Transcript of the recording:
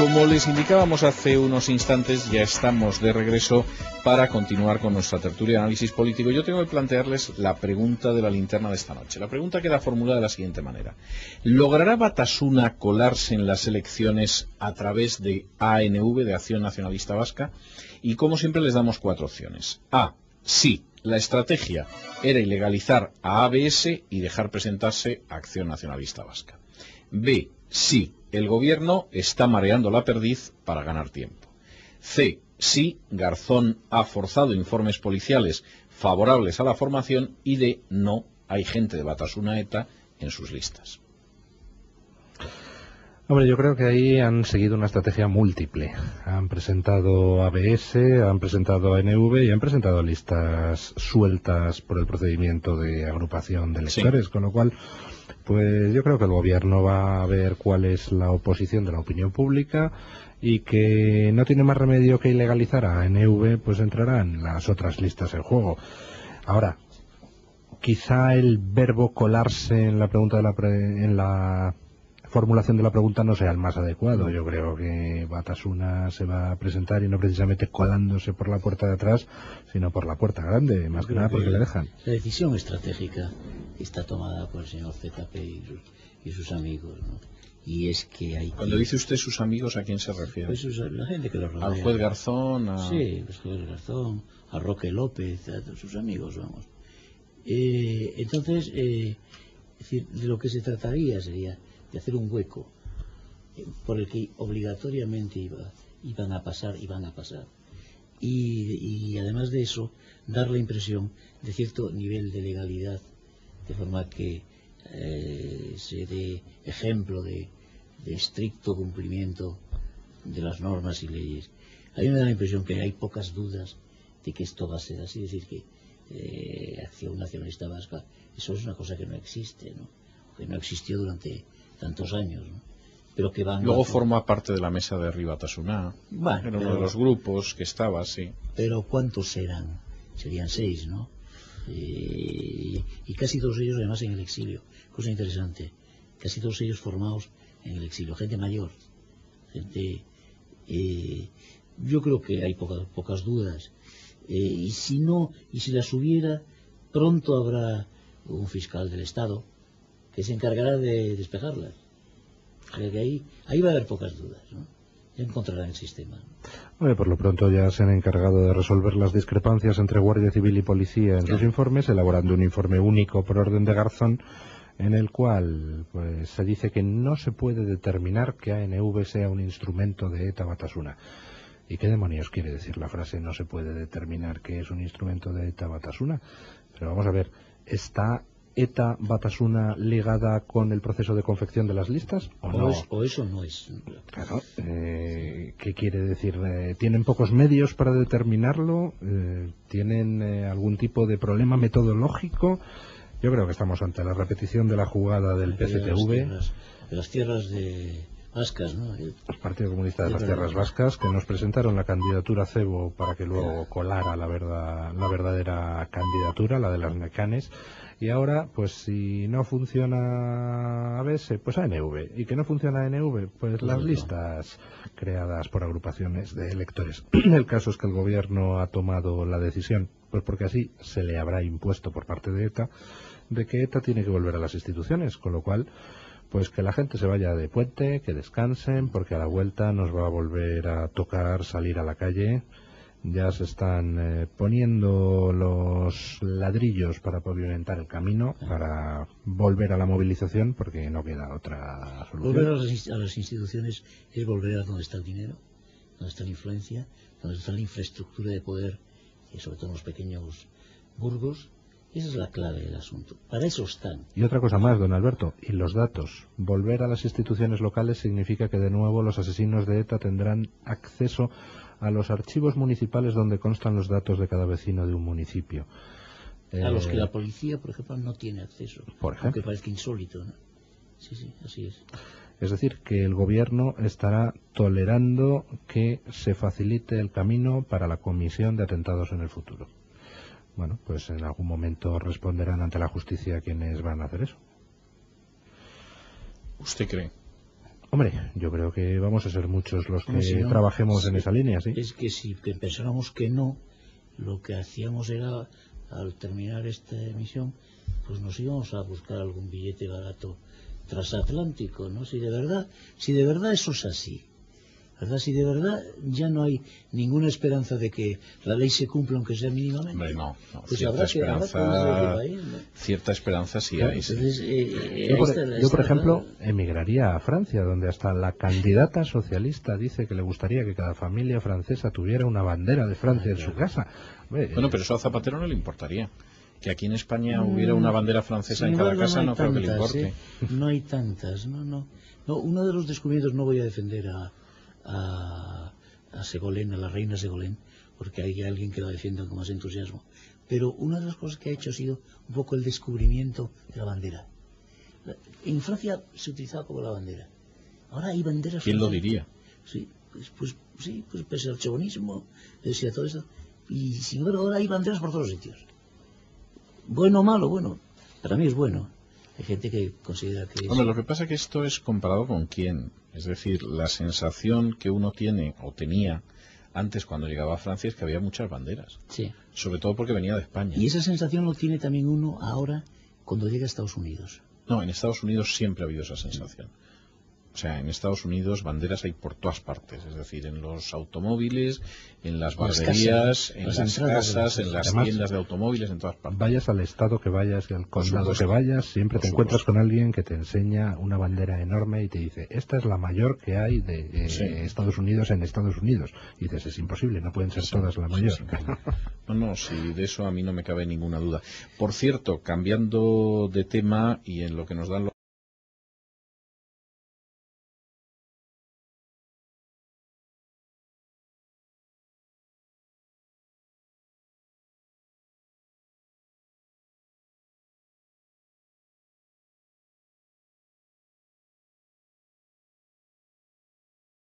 Como les indicábamos hace unos instantes, ya estamos de regreso para continuar con nuestra tertulia de análisis político. Yo tengo que plantearles la pregunta de la linterna de esta noche. La pregunta queda formulada de la siguiente manera. ¿Logrará Batasuna colarse en las elecciones a través de ANV, de Acción Nacionalista Vasca? Y como siempre les damos cuatro opciones. A. Sí. La estrategia era ilegalizar a ABS y dejar presentarse a Acción Nacionalista Vasca. B. Sí el gobierno está mareando la perdiz para ganar tiempo. C. Sí, Garzón ha forzado informes policiales favorables a la formación y D. No, hay gente de Batasuna ETA en sus listas. Hombre, yo creo que ahí han seguido una estrategia múltiple. Han presentado ABS, han presentado ANV y han presentado listas sueltas por el procedimiento de agrupación de electores, con lo cual pues yo creo que el gobierno va a ver cuál es la oposición de la opinión pública y que no tiene más remedio que ilegalizar a NV, pues entrarán las otras listas en juego. Ahora, quizá el verbo colarse en la pregunta de la en la formulación de la pregunta no sea el más adecuado. Yo creo que Batasuna se va a presentar y no precisamente colándose por la puerta de atrás, sino por la puerta grande, más que nada porque le dejan. La decisión estratégica está tomada por el señor ZP y sus, amigos, Y es que hay Cuando dice usted sus amigos, ¿a quién se refiere? Pues la gente que lo rodea. Al juez Garzón, a... Sí, al juez Garzón, a Roque López, a sus amigos, vamos. Eh, entonces, eh, decir, de lo que se trataría sería de hacer un hueco eh, por el que obligatoriamente iba, iban a pasar, iban a pasar. Y, además de eso, dar la impresión de cierto nivel de legalidad, de forma que eh, se dé ejemplo de, estricto cumplimiento de las normas y leyes. A mí me da la impresión que hay pocas dudas de que esto va a ser así, es decir, que eh, Acción Nacionalista Vasca, eso es una cosa que no existe, ¿no? que no existió durante tantos años, pero que van... Luego forma parte de la mesa de Ribatasuna, bueno, era uno de los grupos que estaba, sí. Pero ¿cuántos eran? Serían seis, ¿no? Eh, y casi todos ellos además en el exilio, cosa interesante, casi todos ellos formados en el exilio, gente mayor, gente... Eh, yo creo que hay pocas, pocas dudas. Eh, y si no, y si las hubiera, pronto habrá un fiscal del Estado, que se encargará de despejarlas. ahí, ahí va a haber pocas dudas, ¿no? Ya encontrarán el sistema. por lo pronto ya se han encargado de resolver las discrepancias entre Guardia Civil y Policía en sus informes, elaborando un informe único por orden de Garzón, en el cual pues, se dice que no se puede determinar que ANV sea un instrumento de ETA Batasuna. ¿Y qué demonios quiere decir la frase no se puede determinar que es un instrumento de ETA Batasuna? Pero vamos a ver, está ETA Batasuna ligada con el proceso de confección de las listas o, no? o eso no es. Claro, eh, ¿qué quiere decir? Eh, ¿Tienen pocos medios para determinarlo? Eh, ¿Tienen algún tipo de problema metodológico? Yo creo que estamos ante la repetición de la jugada del PCTV. De las tierras, de vascas, ¿no? El Partido Comunista de las Tierras Vascas, que nos presentaron la candidatura CEBO para que luego colara la, verdad, la verdadera candidatura, la de las Mecanes y ahora, pues si no funciona ABS, pues ANV. Y que no funciona ANV, pues las listas creadas por agrupaciones de electores. El caso es que el gobierno ha tomado la decisión, pues porque así se le habrá impuesto por parte de ETA, de que ETA tiene que volver a las instituciones, con lo cual pues que la gente se vaya de puente, que descansen, porque a la vuelta nos va a volver a tocar salir a la calle ya se están eh, poniendo los ladrillos para pavimentar el camino, para volver a la movilización, porque no queda otra solución. Volver a las, instituciones es volver a donde está el dinero, donde está la influencia, donde está la infraestructura de poder, y sobre todo en los pequeños burgos. Esa es la clave del asunto. Para eso están. Y otra cosa más, don Alberto, y los datos. Volver a las instituciones locales significa que de nuevo los asesinos de ETA tendrán acceso a los archivos municipales donde constan los datos de cada vecino de un municipio. A los que eh, la policía, por ejemplo, no tiene acceso. Por ejemplo. Aunque parezca insólito. Sí, sí, así es. Es decir, que el gobierno estará tolerando que se facilite el camino para la comisión de atentados en el futuro. Bueno, pues en algún momento responderán ante la justicia quienes van a hacer eso. ¿Usted cree? Hombre, yo creo que vamos a ser muchos los que No, si no, trabajemos en esa línea, sí. Es que si que pensáramos que no, lo que hacíamos era, al terminar esta emisión, pues nos íbamos a buscar algún billete barato transatlántico, ¿no? Si de verdad, si de verdad eso es así, ¿verdad? Si de verdad ya no hay ninguna esperanza de que la ley se cumpla aunque sea mínimamente, no, no, pues habrá que, habrá que país, ¿no? cierta esperanza sí Claro, hay. sí. Entonces, eh, Yo, por, esta- yo, esta- por ejemplo, emigraría a Francia, donde hasta la candidata socialista dice que le gustaría que cada familia francesa tuviera una bandera de Francia en su casa. Hombre, Bueno, eh, pero eso a Zapatero no le importaría. Que aquí en España hubiera una bandera francesa Sin en cada casa hay no creo que le tantas, importe. ¿eh? No hay tantas, no, no. No, uno de los descubrimientos, no voy a defender a, a, a Segolén, a la reina Segolén, porque hay alguien que la defienda con más entusiasmo. Pero una de las cosas que ha hecho ha sido un poco el descubrimiento de la bandera. En Francia se utilizaba poco la bandera. Ahora hay banderas. ¿Quién lo diría? Sí, pues, pues sí, pues pese al chauvinismo, pese a todo esto. Y sin embargo ahora hay banderas por todos los sitios. Bueno o malo, bueno. Para mí es bueno. Hay gente que considera que es... Lo que pasa es que esto es comparado con quién. Es decir, la sensación que uno tiene o tenía antes cuando llegaba a Francia es que había muchas banderas. Sí. Sobre todo porque venía de España. Y esa sensación lo tiene también uno ahora cuando llega a Estados Unidos. No, en Estados Unidos siempre ha habido esa sensación. O sea, en Estados Unidos banderas hay por todas partes, es decir, en los automóviles, en las barberías, en las casas, en las Además, tiendas de automóviles, en todas partes. Vayas al estado que vayas y al condado que vayas, siempre te encuentras con alguien que te enseña una bandera enorme y te dice, esta es la mayor que hay de eh, Sí. Estados Unidos en Estados Unidos. Y dices, es imposible, no pueden ser todas la mayor. Sí. No, no, sí, de eso a mí no me cabe ninguna duda. Por cierto, cambiando de tema y en lo que nos dan los